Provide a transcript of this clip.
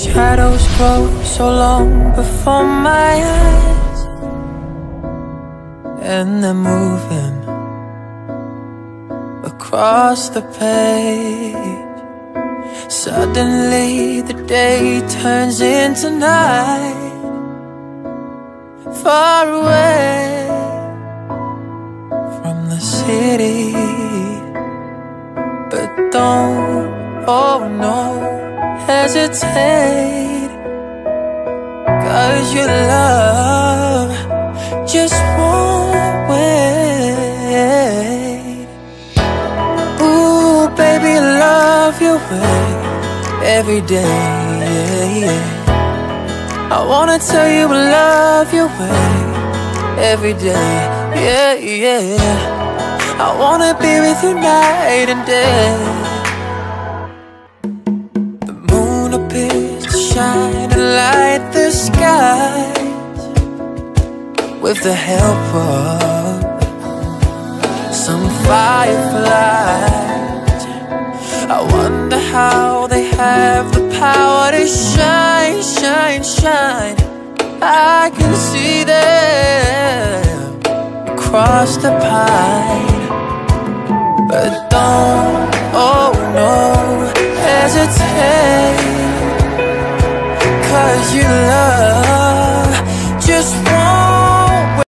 Shadows grow so long before my eyes And they're moving across the page. Suddenly the day turns into night Far away from the city. But don't, oh no, hesitate. Cause your love just won't wait. Ooh, baby, love your way every day I wanna tell you I love your way every day Yeah, yeah. I wanna be with you night and day appears to light the skies With the help of some fireflies. I wonder how they have the power to shine, shine, shine. I can see them across the pine